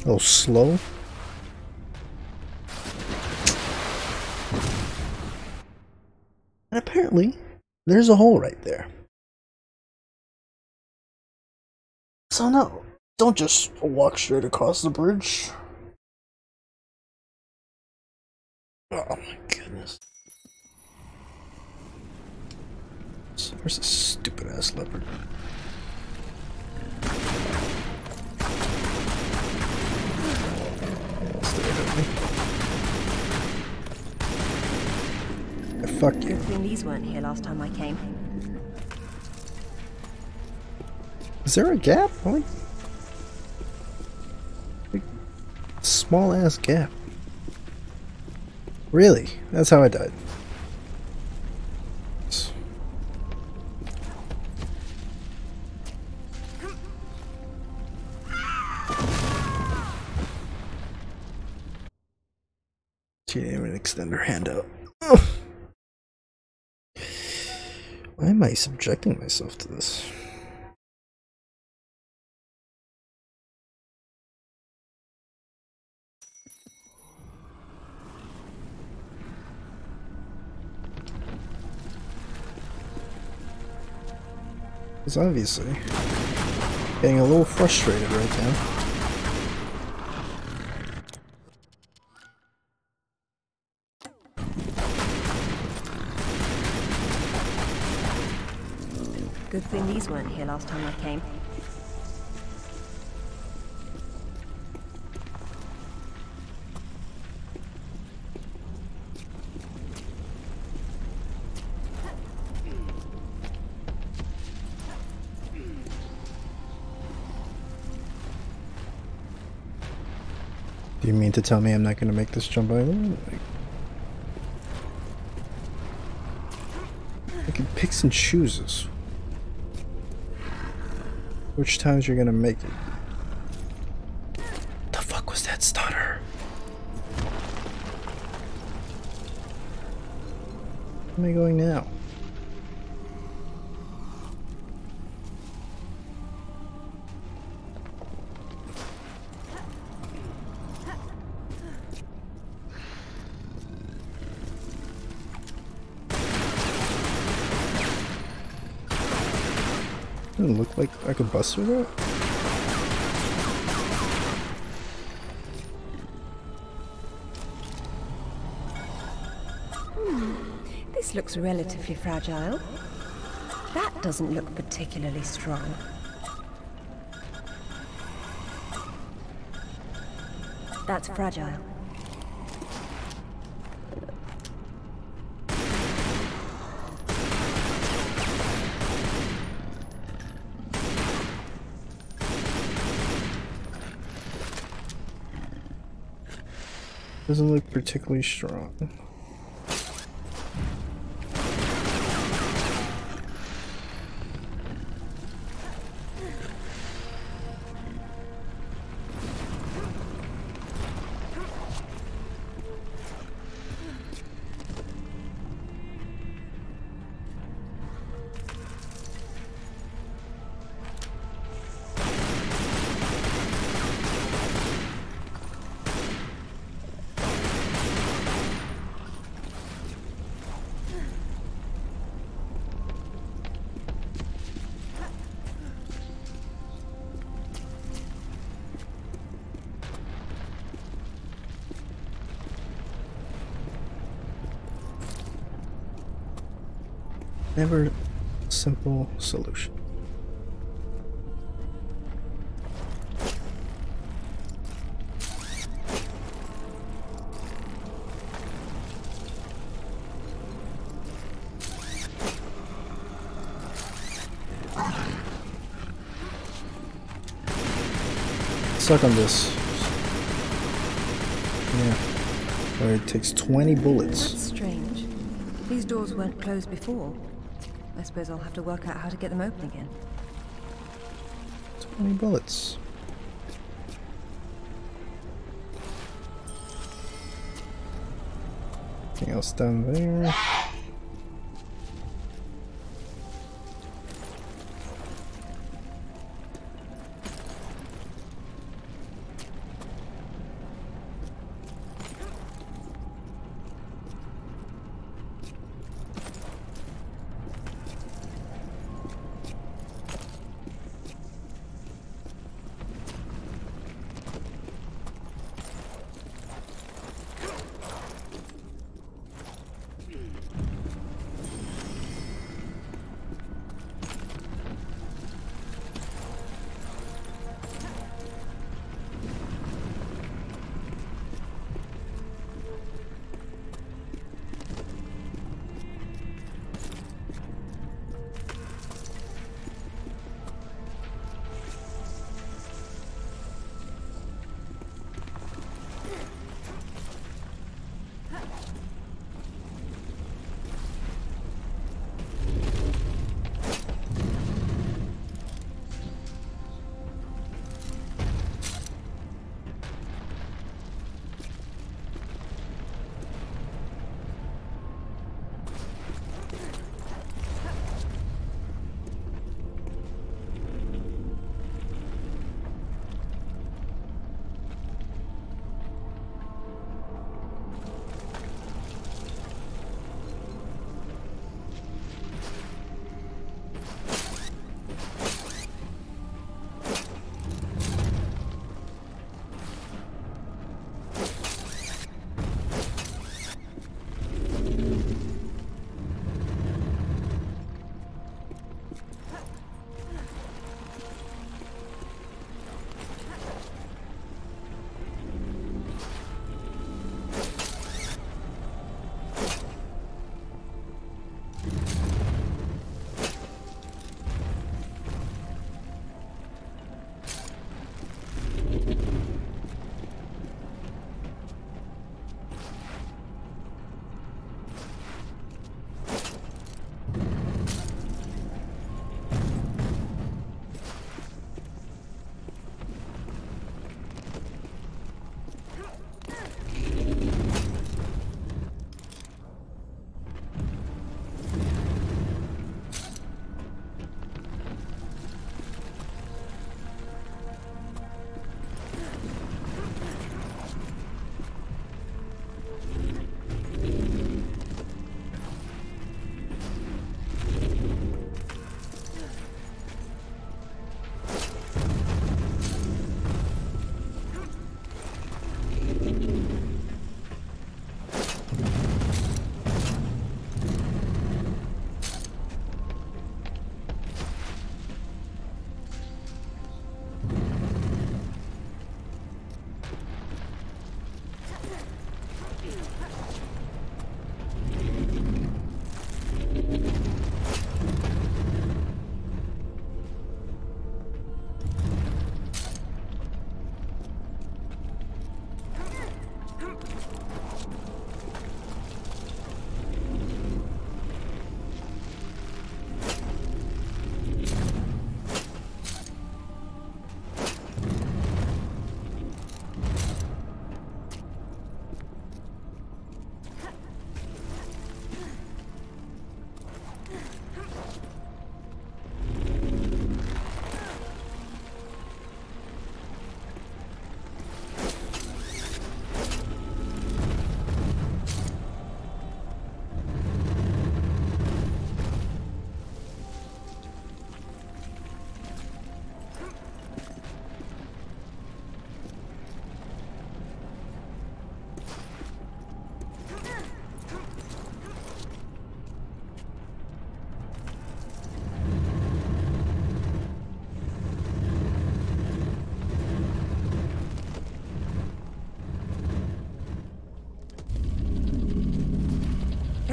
Little slow. And apparently, there's a hole right there. So no, don't just walk straight across the bridge. Oh my goodness. Where's this stupid ass leopard? Fuck you. These weren't here last time I came. Is there a gap? Like, big, small ass gap. Really? That's how I died. She didn't even extend her hand out. Am I subjecting myself to this? It's obviously getting a little frustrated right now. These weren't here last time I came. Do you mean to tell me I'm not going to make this jump? Like, I can picks and chooses. Which times you're gonna make it? The fuck was that stutter? Where am I going now? Like I could bust through that. Hmm, this looks relatively fragile. That doesn't look particularly strong. That's fragile. Doesn't look particularly strong. Never simple solution. Suck on this. Yeah. It takes 20 bullets. That's strange. These doors weren't closed before. I suppose I'll have to work out how to get them open again. 20 bullets. Anything else down there?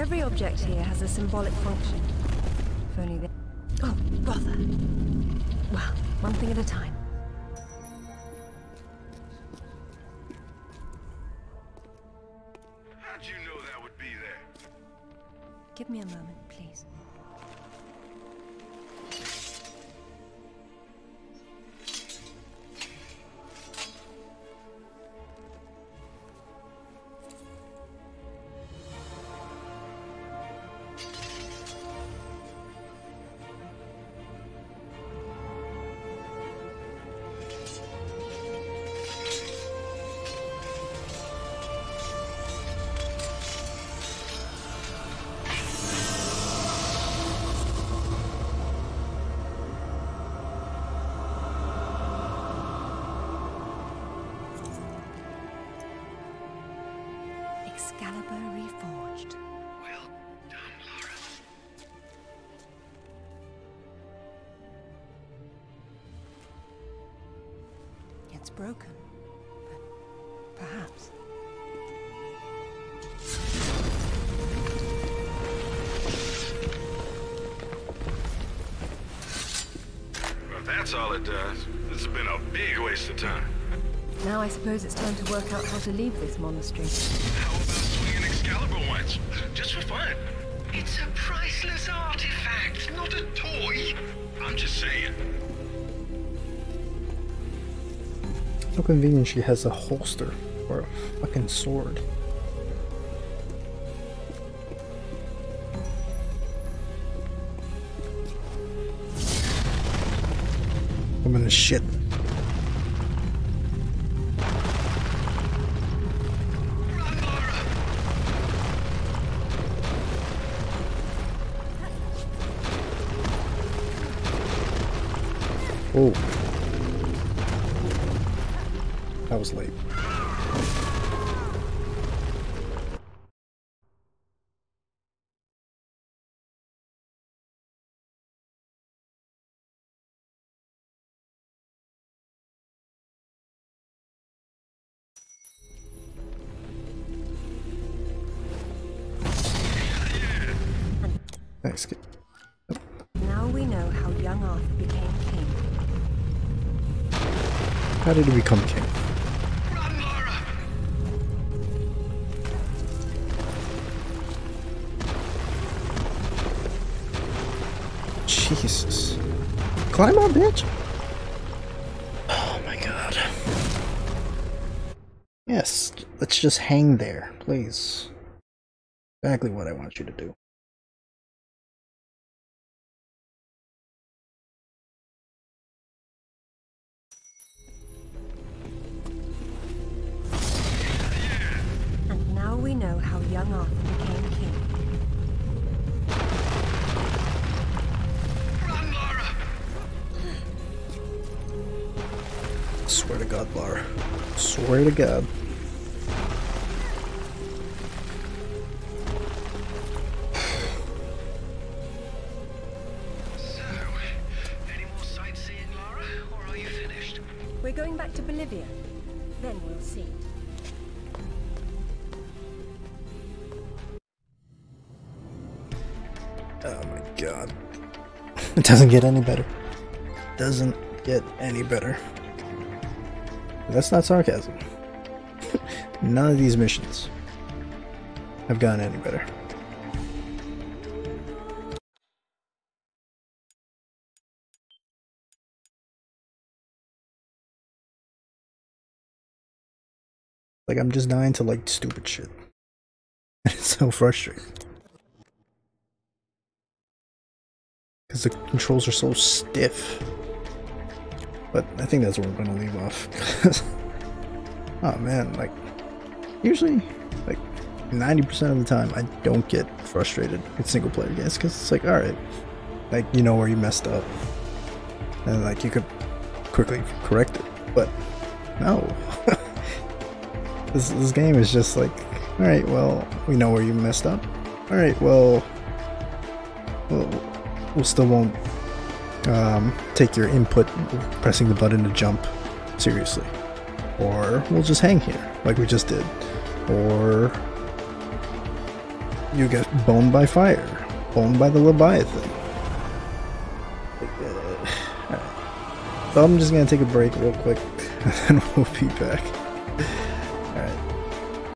Every object here has a symbolic function. If only they... Oh, bother. Well, one thing at a time. How'd you know that would be there? Give me a moment, please. It's broken. But perhaps. Well, that's all it does, this has been a big waste of time. Now I suppose it's time to work out how to leave this monastery. How about swinging Excalibur once? Just for fun. It's a priceless artifact, not a toy. I'm just saying. How convenient she has a holster or a fucking sword. Woman is shit. Oh. That was late. Thanks, kid. Now we know how young Arthur became king. How did he become king? Climb on, bitch. Oh my god. Yes, let's just hang there, please. Exactly what I want you to do. And now we know how young Arthur became Swear to God, Lara. Swear to God. So, any more sightseeing, Lara? Or are you finished? We're going back to Bolivia. Then we'll see. Oh my God. It doesn't get any better. Doesn't get any better. That's not sarcasm. None of these missions have gotten any better. Like I'm just dying to like stupid shit. It's so frustrating. Because the controls are so stiff. But I think that's where we're gonna leave off. oh man, like usually like 90% of the time I don't get frustrated with single player games because it's like alright. Like you know where you messed up. And like you could quickly correct it. But no. this this game is just like alright, well, we know where you messed up. Alright, well we'll, we'll still won't um, take your input pressing the button to jump seriously. Or we'll just hang here, like we just did. Or you get boned by fire, boned by the Leviathan. Uh. So I'm just gonna take a break real quick, and then we'll be back.